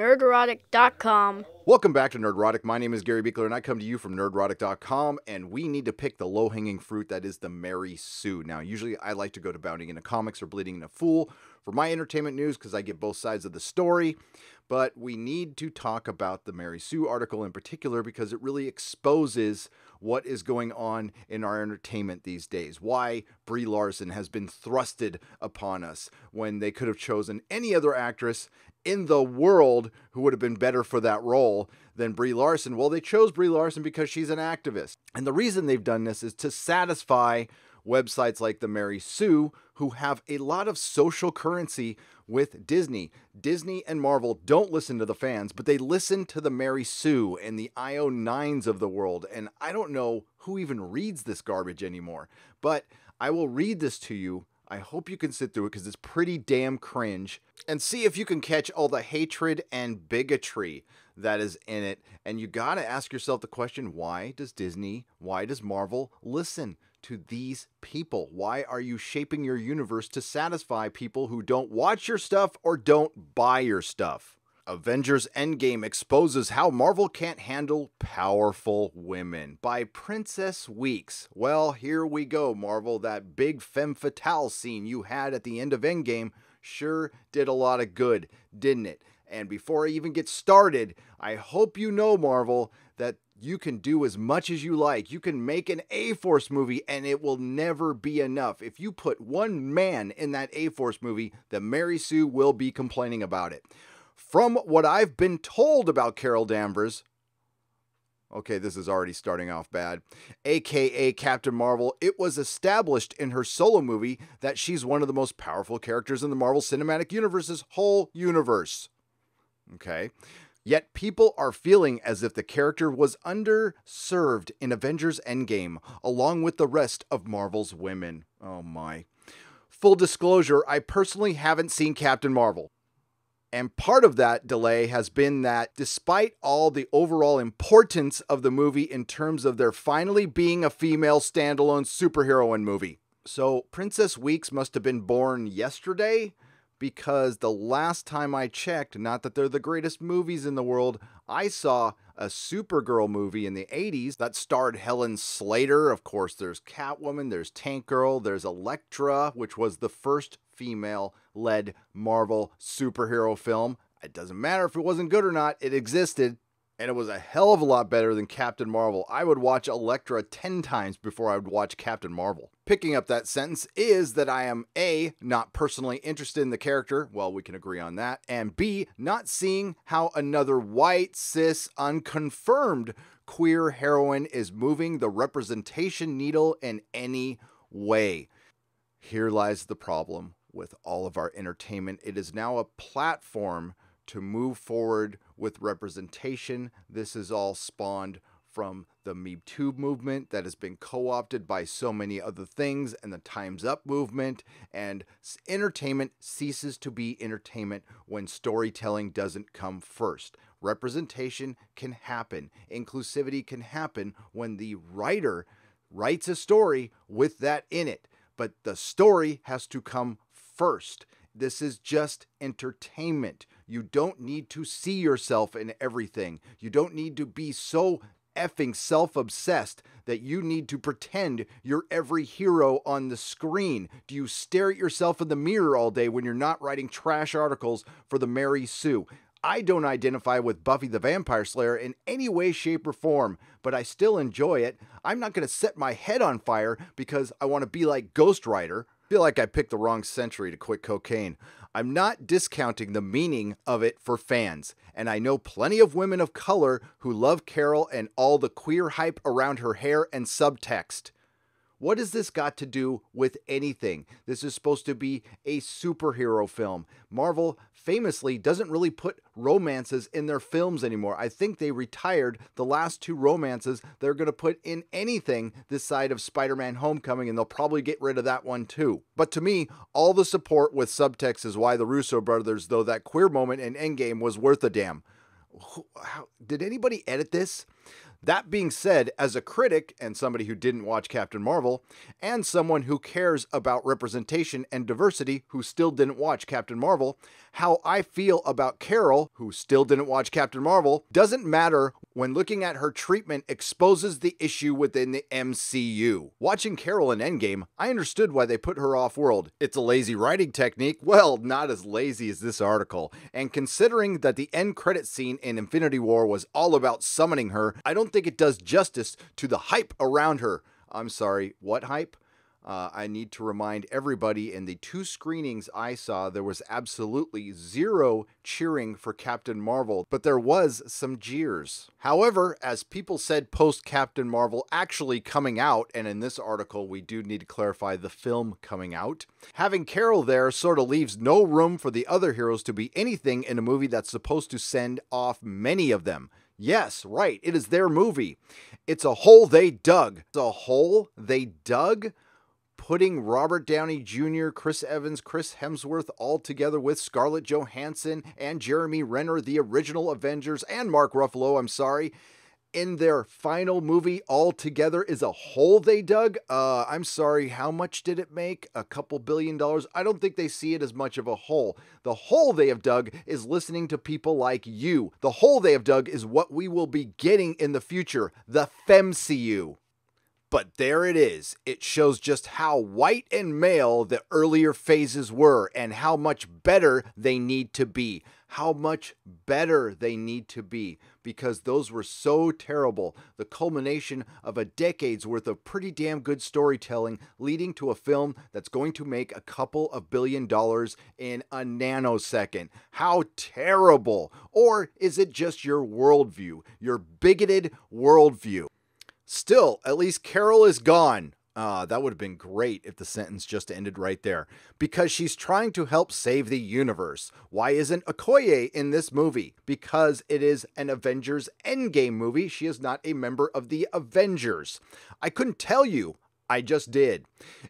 Nerdrotic.com. Welcome back to Nerdrotic. My name is Gary Buechler, and I come to you from Nerdrotic.com. And we need to pick the low hanging fruit that is the Mary Sue. Now, usually I like to go to Bounding into Comics or Bleeding in a Fool for my entertainment news because I get both sides of the story. But we need to talk about the Mary Sue article in particular because it really exposes what is going on in our entertainment these days. Why Brie Larson has been thrusted upon us when they could have chosen any other actress in the world who would have been better for that role than Brie Larson. Well, they chose Brie Larson because she's an activist. And the reason they've done this is to satisfy websites like the Mary Sue, who have a lot of social currency with Disney. Disney and Marvel don't listen to the fans, but they listen to the Mary Sue and the IO9s of the world. And I don't know who even reads this garbage anymore, but I will read this to you. I hope you can sit through it because it's pretty damn cringe and see if you can catch all the hatred and bigotry that is in it. And you got to ask yourself the question why does Disney, why does Marvel listen to these people? Why are you shaping your universe to satisfy people who don't watch your stuff or don't buy your stuff? Avengers Endgame exposes how Marvel can't handle powerful women by Princess Weeks. Well, here we go, Marvel. That big femme fatale scene you had at the end of Endgame sure did a lot of good, didn't it? And before I even get started, I hope you know, Marvel, you can do as much as you like. You can make an A Force movie and it will never be enough. If you put one man in that A Force movie, the Mary Sue will be complaining about it. From what I've been told about Carol Danvers, okay, this is already starting off bad, aka Captain Marvel, it was established in her solo movie that she's one of the most powerful characters in the Marvel Cinematic Universe's whole universe. Okay. Yet people are feeling as if the character was underserved in Avengers Endgame, along with the rest of Marvel's women. Oh my. Full disclosure, I personally haven't seen Captain Marvel. And part of that delay has been that despite all the overall importance of the movie in terms of there finally being a female standalone superheroine movie. So Princess Weeks must have been born yesterday because the last time I checked, not that they're the greatest movies in the world, I saw a Supergirl movie in the 80s that starred Helen Slater. Of course, there's Catwoman, there's Tank Girl, there's Elektra, which was the first female led Marvel superhero film. It doesn't matter if it wasn't good or not, it existed and it was a hell of a lot better than Captain Marvel. I would watch Elektra 10 times before I would watch Captain Marvel. Picking up that sentence is that I am A, not personally interested in the character, well, we can agree on that, and B, not seeing how another white, cis, unconfirmed queer heroine is moving the representation needle in any way. Here lies the problem with all of our entertainment. It is now a platform to move forward with representation. This is all spawned from the Me Too movement that has been co opted by so many other things and the Time's Up movement. And entertainment ceases to be entertainment when storytelling doesn't come first. Representation can happen, inclusivity can happen when the writer writes a story with that in it. But the story has to come first. This is just entertainment. You don't need to see yourself in everything. You don't need to be so effing self obsessed that you need to pretend you're every hero on the screen? Do you stare at yourself in the mirror all day when you're not writing trash articles for the Mary Sue? I don't identify with Buffy the Vampire Slayer in any way, shape, or form, but I still enjoy it. I'm not going to set my head on fire because I want to be like Ghost Rider feel like I picked the wrong century to quit cocaine. I'm not discounting the meaning of it for fans, and I know plenty of women of color who love Carol and all the queer hype around her hair and subtext. What has this got to do with anything? This is supposed to be a superhero film. Marvel famously doesn't really put romances in their films anymore. I think they retired the last two romances they're going to put in anything this side of Spider Man Homecoming, and they'll probably get rid of that one too. But to me, all the support with subtext is why the Russo brothers, though that queer moment in Endgame was worth a damn. How, did anybody edit this? That being said, as a critic and somebody who didn't watch Captain Marvel, and someone who cares about representation and diversity who still didn't watch Captain Marvel, how I feel about Carol, who still didn't watch Captain Marvel, doesn't matter when looking at her treatment exposes the issue within the MCU. Watching Carol in Endgame, I understood why they put her off world. It's a lazy writing technique. Well, not as lazy as this article. And considering that the end credit scene in Infinity War was all about summoning her, I don't think it does justice to the hype around her. I'm sorry, what hype? Uh, I need to remind everybody in the two screenings I saw, there was absolutely zero cheering for Captain Marvel, but there was some jeers. However, as people said post Captain Marvel actually coming out, and in this article we do need to clarify the film coming out, having Carol there sort of leaves no room for the other heroes to be anything in a movie that's supposed to send off many of them. Yes, right, it is their movie. It's a hole they dug. It's a hole they dug? putting Robert Downey Jr., Chris Evans, Chris Hemsworth all together with Scarlett Johansson and Jeremy Renner, the original Avengers, and Mark Ruffalo, I'm sorry, in their final movie all together is a hole they dug. Uh, I'm sorry, how much did it make? A couple billion dollars? I don't think they see it as much of a hole. The hole they have dug is listening to people like you. The hole they have dug is what we will be getting in the future the FemCU. But there it is. It shows just how white and male the earlier phases were and how much better they need to be. How much better they need to be because those were so terrible. The culmination of a decade's worth of pretty damn good storytelling leading to a film that's going to make a couple of billion dollars in a nanosecond. How terrible! Or is it just your worldview, your bigoted worldview? Still, at least Carol is gone. Ah, that would have been great if the sentence just ended right there. Because she's trying to help save the universe. Why isn't Okoye in this movie? Because it is an Avengers Endgame movie. She is not a member of the Avengers. I couldn't tell you. I just did.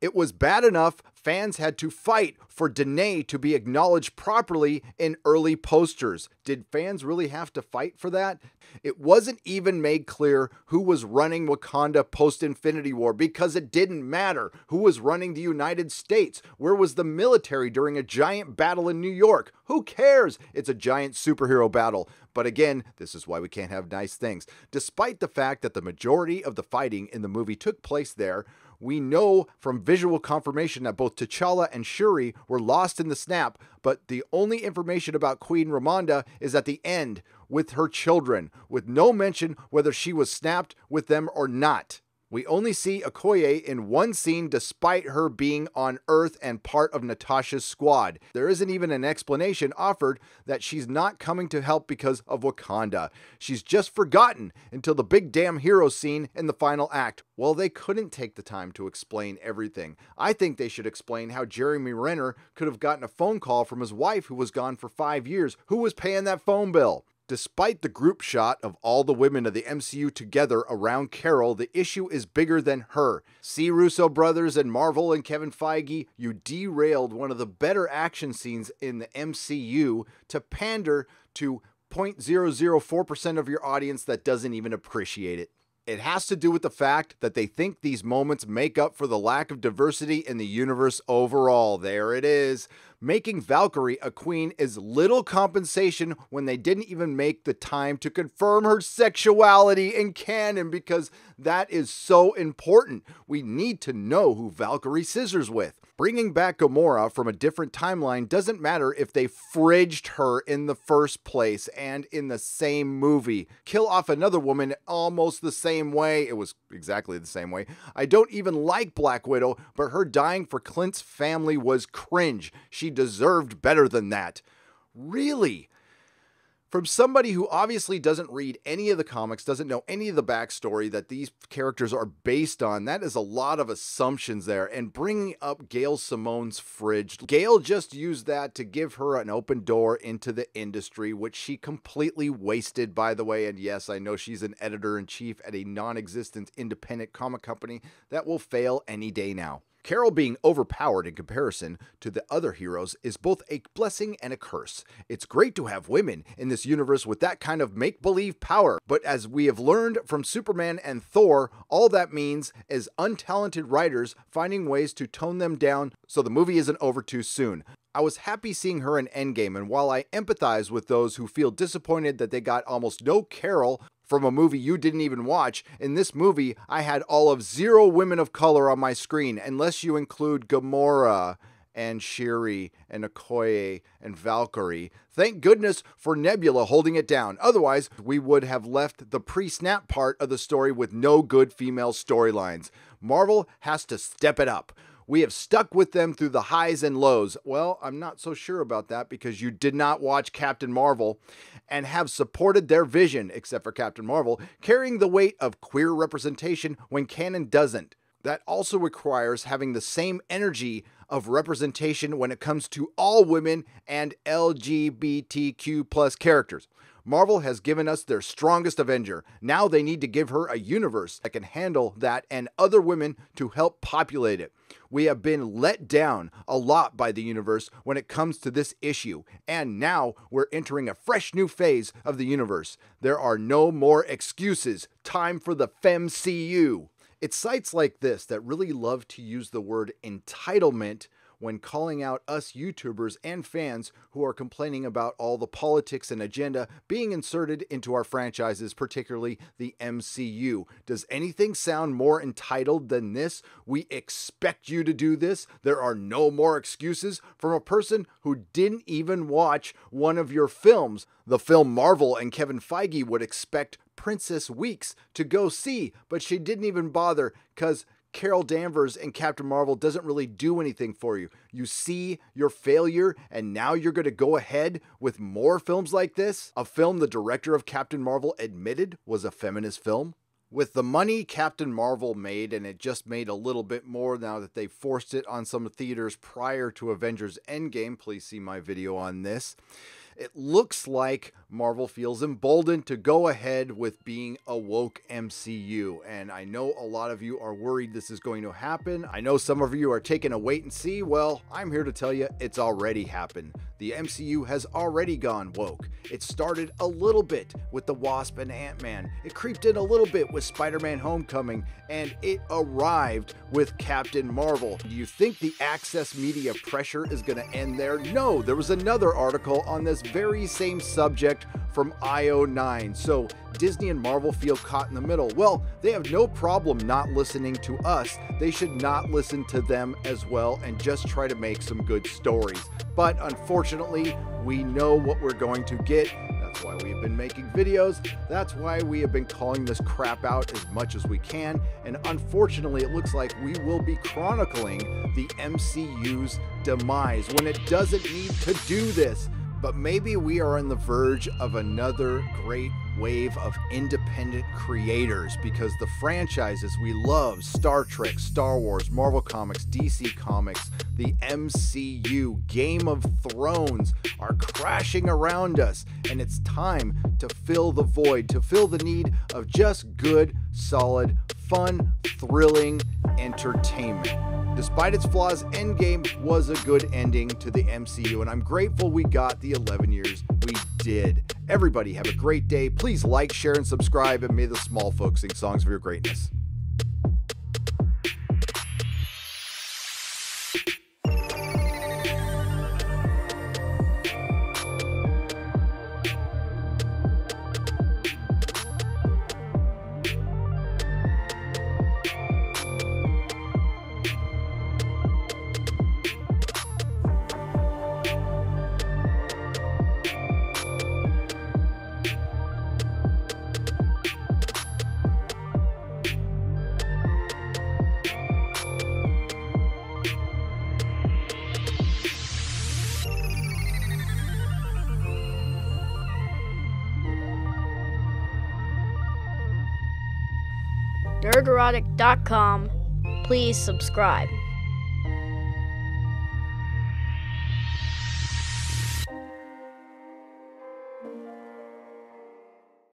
It was bad enough fans had to fight for Danai to be acknowledged properly in early posters. Did fans really have to fight for that? It wasn't even made clear who was running Wakanda post Infinity War because it didn't matter. Who was running the United States? Where was the military during a giant battle in New York? Who cares? It's a giant superhero battle. But again, this is why we can't have nice things. Despite the fact that the majority of the fighting in the movie took place there, we know from visual confirmation that both T'Challa and Shuri were lost in the snap, but the only information about Queen Ramonda is at the end with her children, with no mention whether she was snapped with them or not. We only see Okoye in one scene despite her being on Earth and part of Natasha's squad. There isn't even an explanation offered that she's not coming to help because of Wakanda. She's just forgotten until the big damn hero scene in the final act. Well, they couldn't take the time to explain everything. I think they should explain how Jeremy Renner could have gotten a phone call from his wife who was gone for five years. Who was paying that phone bill? Despite the group shot of all the women of the MCU together around Carol, the issue is bigger than her. See Russo brothers and Marvel and Kevin Feige, you derailed one of the better action scenes in the MCU to pander to 0.004% of your audience that doesn't even appreciate it. It has to do with the fact that they think these moments make up for the lack of diversity in the universe overall. There it is. Making Valkyrie a queen is little compensation when they didn't even make the time to confirm her sexuality in canon because that is so important. We need to know who Valkyrie scissors with. Bringing back Gamora from a different timeline doesn't matter if they fridged her in the first place and in the same movie. Kill off another woman almost the same way. It was exactly the same way. I don't even like Black Widow, but her dying for Clint's family was cringe. She deserved better than that. Really? From somebody who obviously doesn't read any of the comics, doesn't know any of the backstory that these characters are based on, that is a lot of assumptions there. And bringing up Gail Simone's fridge, Gail just used that to give her an open door into the industry, which she completely wasted, by the way. And yes, I know she's an editor in chief at a non existent independent comic company that will fail any day now. Carol being overpowered in comparison to the other heroes is both a blessing and a curse. It's great to have women in this universe with that kind of make believe power, but as we have learned from Superman and Thor, all that means is untalented writers finding ways to tone them down so the movie isn't over too soon. I was happy seeing her in Endgame, and while I empathize with those who feel disappointed that they got almost no Carol from a movie you didn't even watch. In this movie, I had all of zero women of color on my screen, unless you include Gamora and Shuri and Okoye and Valkyrie. Thank goodness for Nebula holding it down. Otherwise, we would have left the pre snap part of the story with no good female storylines. Marvel has to step it up. We have stuck with them through the highs and lows. Well, I'm not so sure about that because you did not watch Captain Marvel and have supported their vision, except for Captain Marvel, carrying the weight of queer representation when canon doesn't. That also requires having the same energy of representation when it comes to all women and LGBTQ plus characters. Marvel has given us their strongest Avenger. Now they need to give her a universe that can handle that and other women to help populate it. We have been let down a lot by the universe when it comes to this issue, and now we're entering a fresh new phase of the universe. There are no more excuses. Time for the FemCU. It's sites like this that really love to use the word entitlement when calling out us YouTubers and fans who are complaining about all the politics and agenda being inserted into our franchises, particularly the MCU. Does anything sound more entitled than this? We expect you to do this. There are no more excuses from a person who didn't even watch one of your films. The film Marvel and Kevin Feige would expect Princess Weeks to go see, but she didn't even bother because Carol Danvers and Captain Marvel doesn't really do anything for you. You see your failure, and now you're going to go ahead with more films like this? A film the director of Captain Marvel admitted was a feminist film? With the money Captain Marvel made, and it just made a little bit more now that they forced it on some theaters prior to Avengers Endgame, please see my video on this it looks like Marvel feels emboldened to go ahead with being a woke MCU. And I know a lot of you are worried this is going to happen. I know some of you are taking a wait and see. Well, I'm here to tell you it's already happened. The MCU has already gone woke. It started a little bit with the Wasp and Ant Man, it creeped in a little bit with Spider Man Homecoming, and it arrived with Captain Marvel. Do you think the access media pressure is going to end there? No, there was another article on this very same subject from IO9. So Disney and Marvel feel caught in the middle. Well, they have no problem not listening to us. They should not listen to them as well and just try to make some good stories. But unfortunately, we know what we're going to get. That's why we have been making videos. That's why we have been calling this crap out as much as we can. And unfortunately, it looks like we will be chronicling the MCU's demise when it doesn't need to do this but maybe we are on the verge of another great wave of independent creators because the franchises we love Star Trek, Star Wars, Marvel Comics, DC Comics, the MCU, Game of Thrones are crashing around us, and it's time to fill the void, to fill the need of just good, solid, fun, thrilling entertainment. Despite its flaws, Endgame was a good ending to the MCU, and I'm grateful we got the 11 years we did. Everybody, have a great day. Please like, share, and subscribe, and may the small folks sing songs of your greatness. nerdrotic.com. Please subscribe.